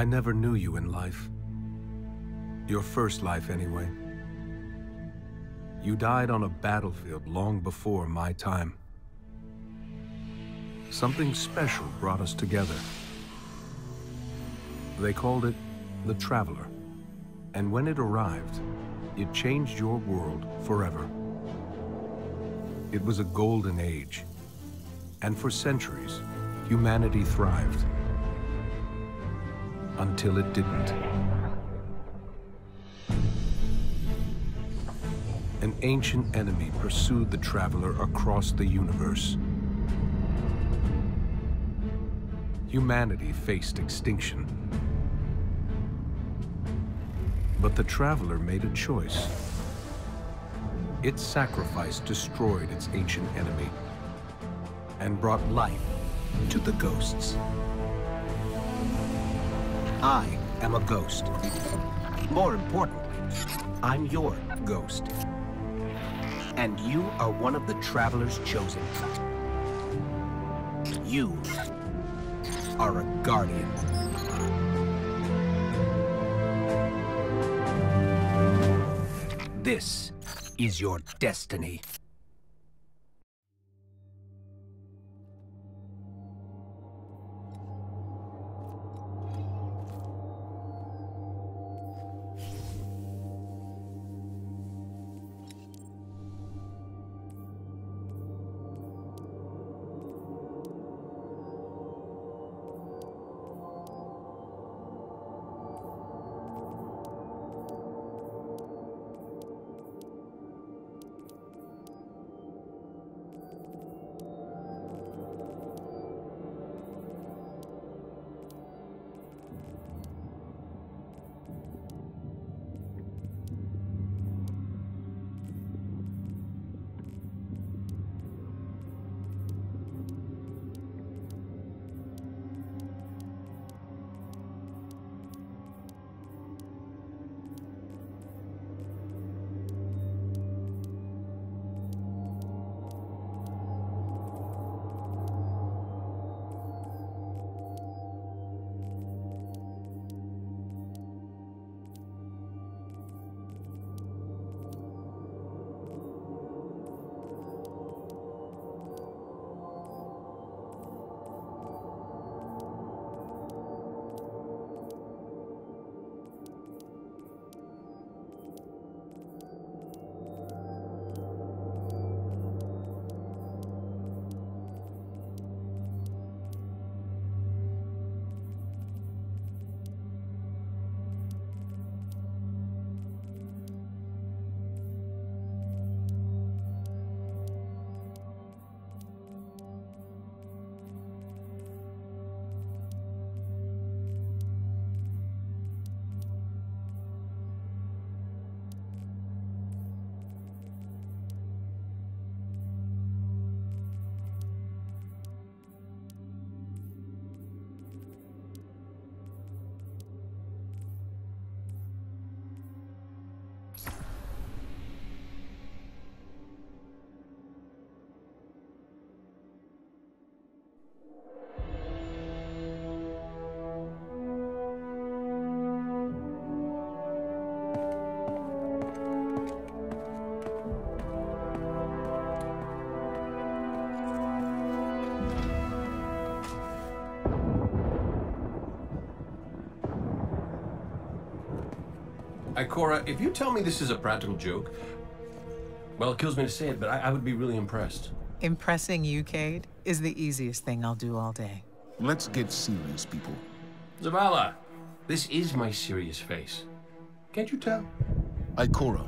I never knew you in life. Your first life, anyway. You died on a battlefield long before my time. Something special brought us together. They called it the Traveler. And when it arrived, it changed your world forever. It was a golden age. And for centuries, humanity thrived. Until it didn't. An ancient enemy pursued the Traveler across the universe. Humanity faced extinction. But the Traveler made a choice. Its sacrifice destroyed its ancient enemy and brought life to the ghosts. I am a ghost. More importantly, I'm your ghost. And you are one of the Traveler's chosen. You are a Guardian. This is your destiny. Ikora, if you tell me this is a practical joke, well, it kills me to say it, but I, I would be really impressed. Impressing you, Cayde, is the easiest thing I'll do all day. Let's get serious, people. Zavala, this is my serious face. Can't you tell? Ikora,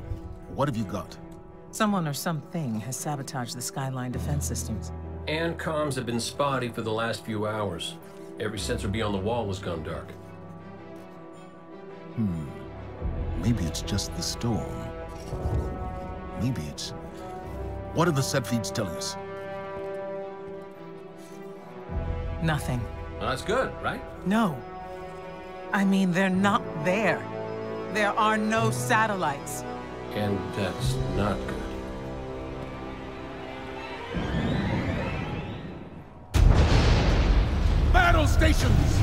what have you got? Someone or something has sabotaged the Skyline defense systems. And comms have been spotty for the last few hours. Every sensor beyond the wall has gone dark. Hmm. Maybe it's just the storm. Maybe it's... What are the set feeds telling us? Nothing. Well, that's good, right? No. I mean, they're not there. There are no satellites. And that's not good. Battle stations!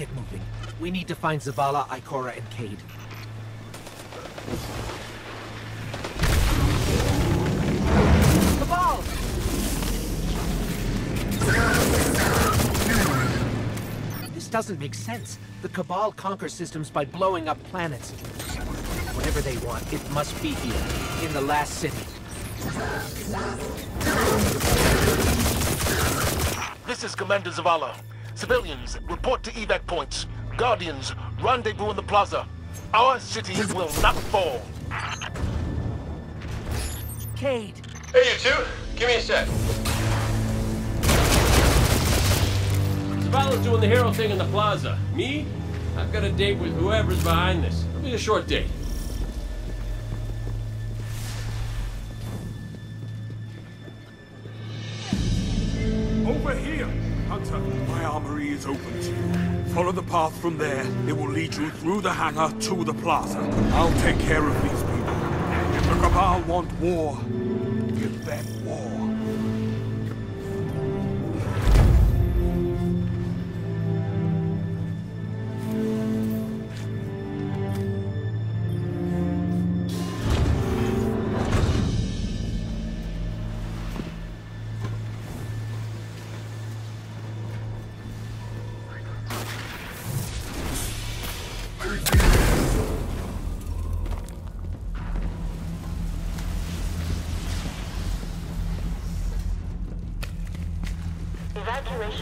Get moving. We need to find Zavala, Ikora, and Cayde. Cabal! This doesn't make sense. The Cabal conquer systems by blowing up planets. Whatever they want, it must be here, in the last city. This is Commander Zavala. Civilians, report to evac points. Guardians, rendezvous in the plaza. Our city will not fall. Cayde! Hey, you two. Give me a sec. Zavala's doing the hero thing in the plaza. Me? I've got a date with whoever's behind this. It'll be a short date. Over here! Hunter, my armory is open to you. Follow the path from there. It will lead you through the hangar to the plaza. I'll take care of these people. If the Cabal want war, give them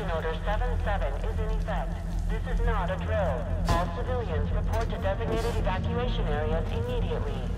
Evacuation Order 77 is in effect. This is not a drill. All civilians report to designated evacuation areas immediately.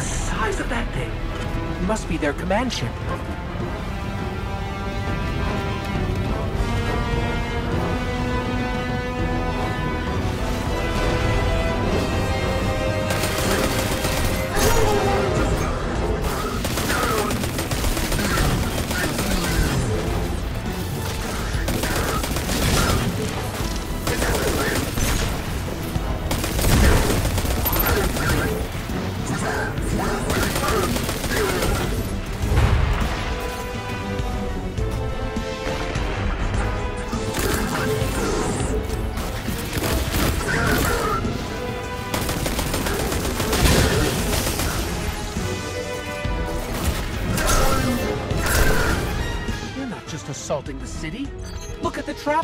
The size of that thing. Must be their command ship.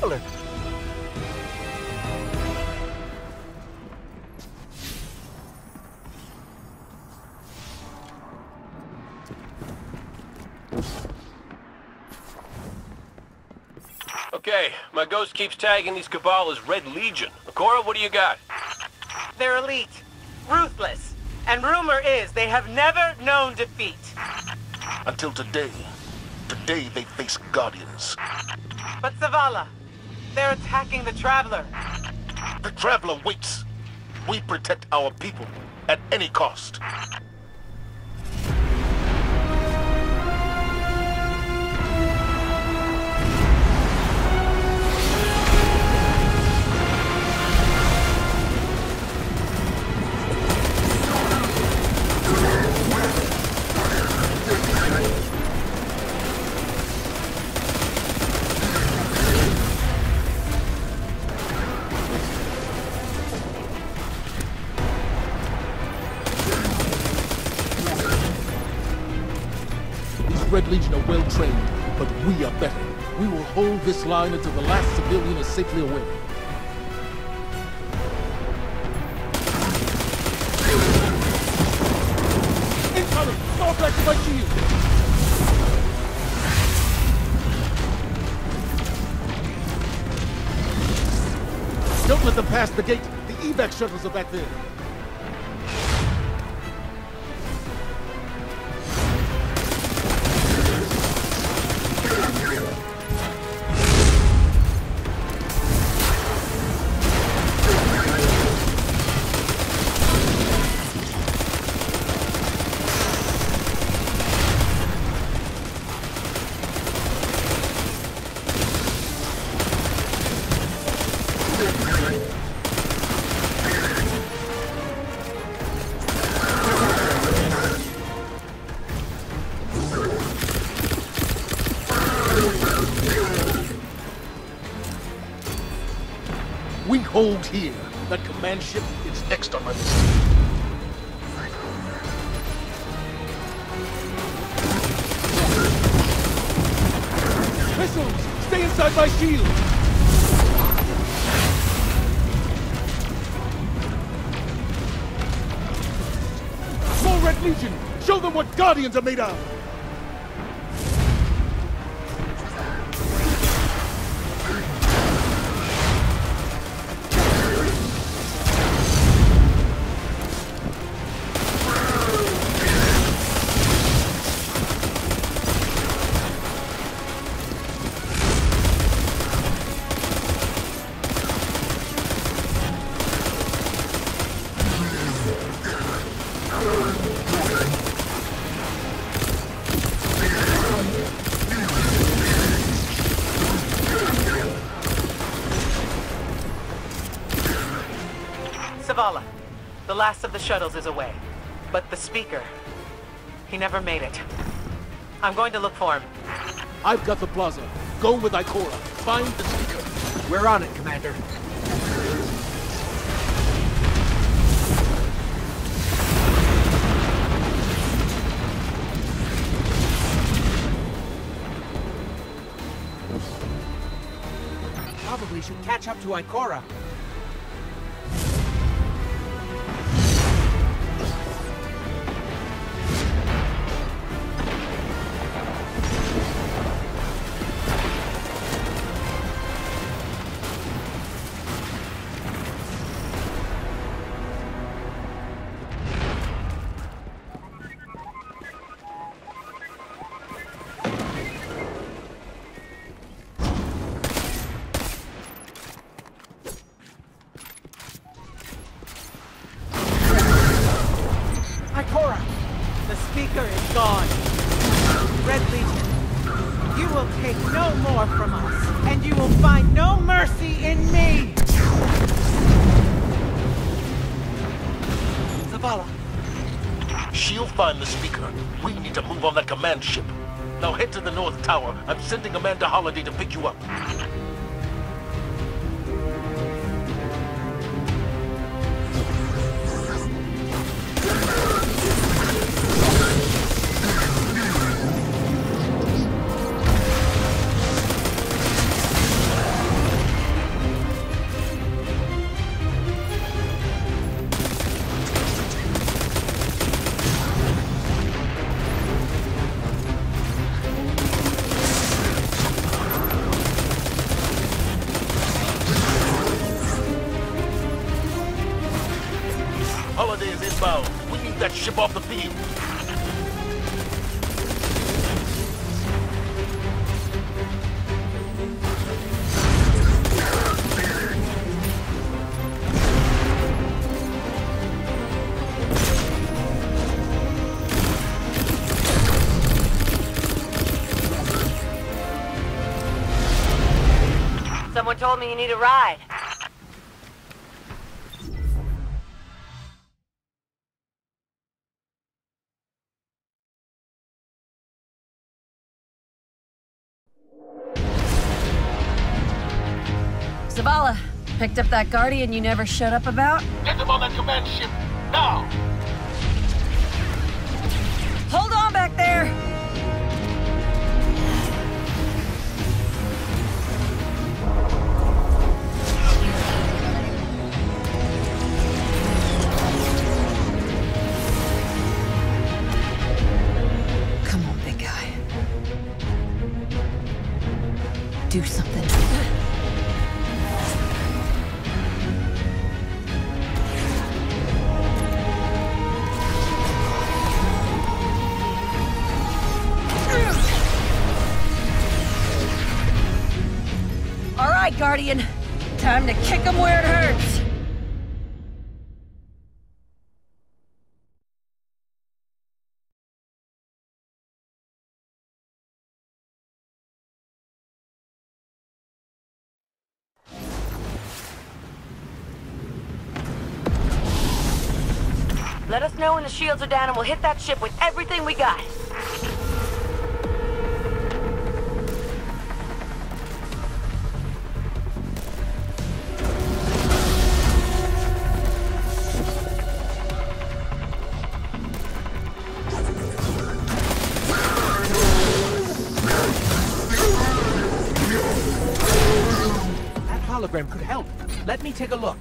traveler. Okay, my ghost keeps tagging these Cabal as Red Legion. Cora, what do you got? They're elite, ruthless, and rumor is they have never known defeat. Until today. Today they face Guardians. But Zavala, they're attacking the Traveler. The Traveler waits. We protect our people at any cost. Red Legion are well trained, but we are better. We will hold this line until the last civilian is safely away. Shield! Don't let them pass the gate. The evac shuttles are back there. Hold here. That command ship is next on my list. Missiles! Stay inside my shield! Red Legion! Show them what Guardians are made of! Last of the shuttles is away. But the speaker, he never made it. I'm going to look for him. I've got the plaza. Go with Ikora. Find the speaker. We're on it, Commander. Probably should catch up to Ikora. Ikora! Now head to the North Tower. I'm sending Amanda Holliday to pick you up. Ship off the field. Someone told me you need a ride. Picked up that Guardian you never showed up about? Get them on that command ship, Guardian. Time to kick him where it hurts. Let us know when the shields are down and we'll hit that ship with everything we got. Let me take a look.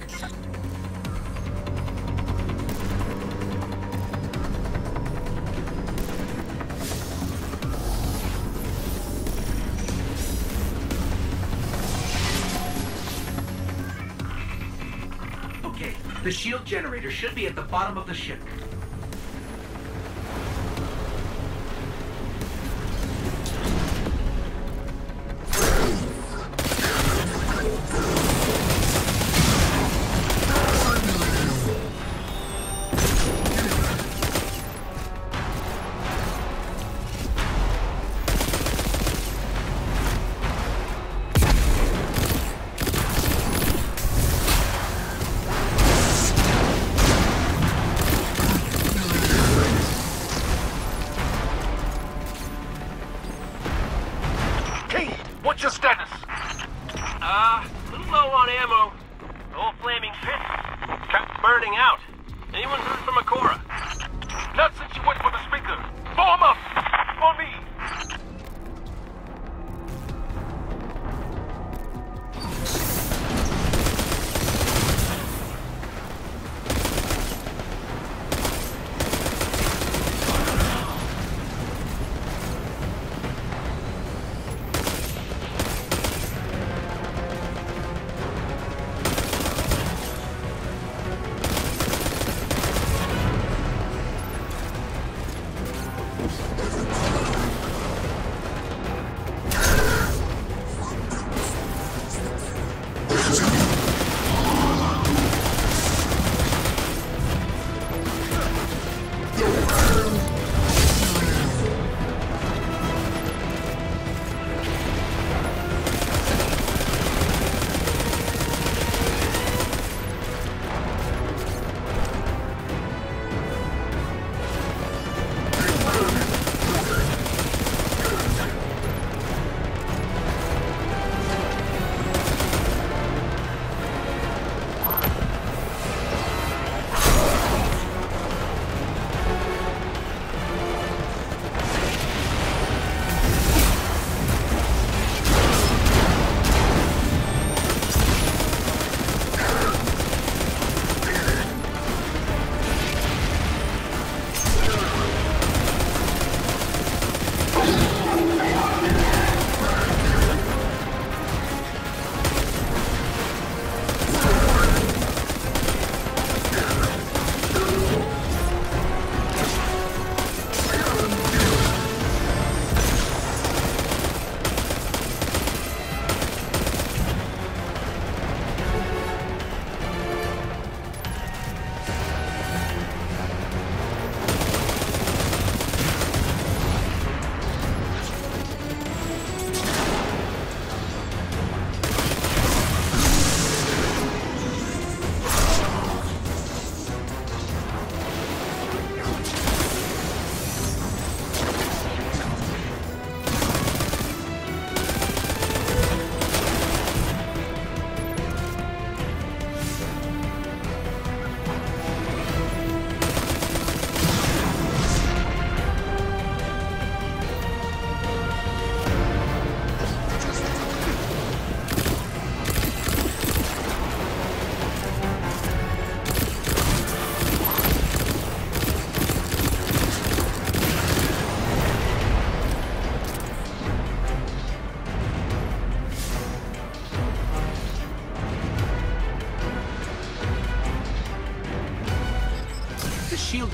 Okay, the shield generator should be at the bottom of the ship.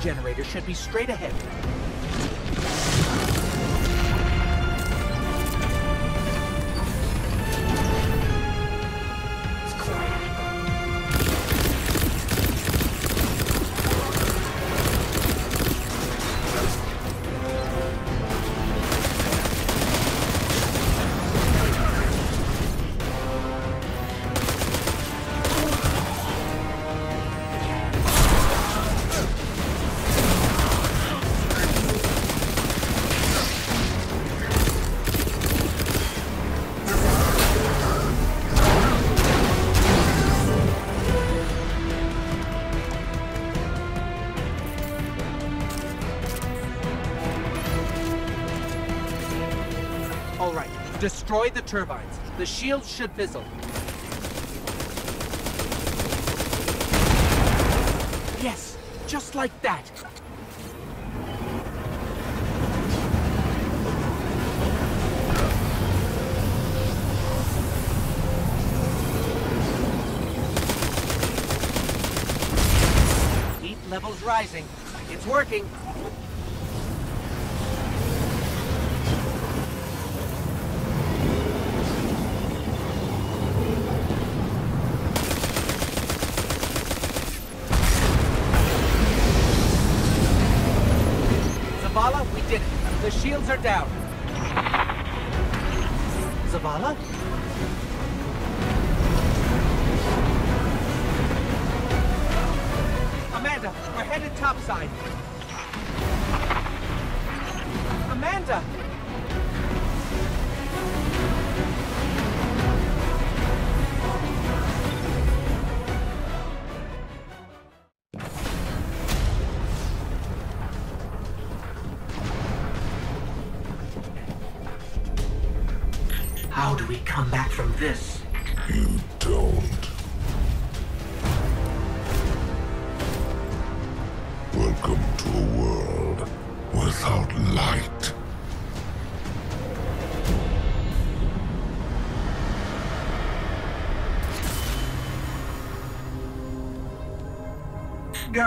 Generator should be straight ahead. Destroy the turbines. The shields should fizzle. Yes, just like that. Heat levels rising. It's working. Topside. Amanda!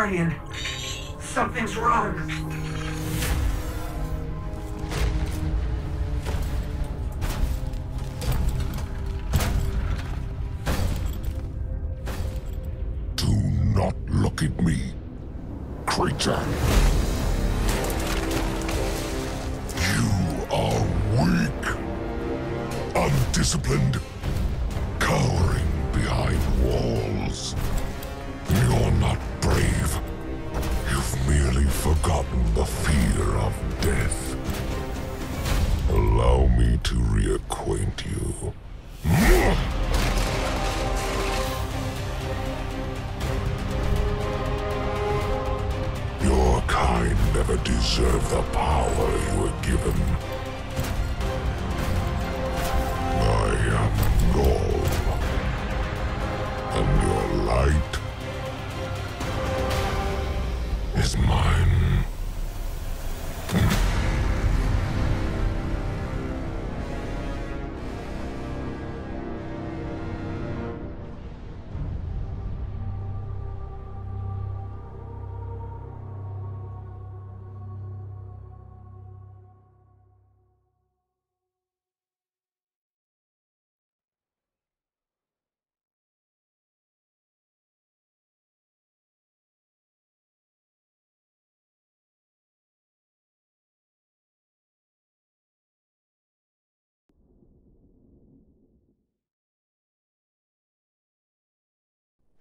Guardian, something's wrong. Do not look at me, creature. You are weak, undisciplined, cowering behind walls. Forgotten the fear of death. Allow me to reacquaint you. Your kind never deserved the power you were given.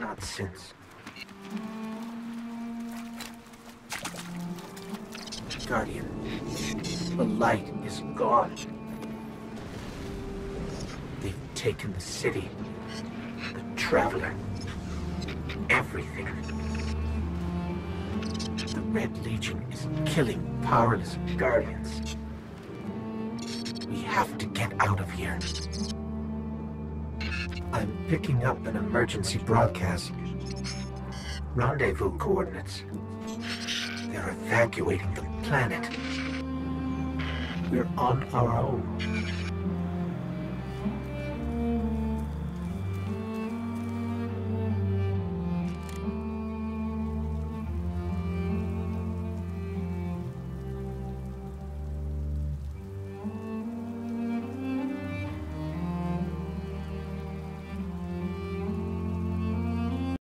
Not since. Guardian, the light is gone. They've taken the city, the Traveler, everything. The Red Legion is killing powerless Guardians. We have to get out of here. I'm picking up an emergency broadcast. Rendezvous coordinates. They're evacuating the planet. We're on our own.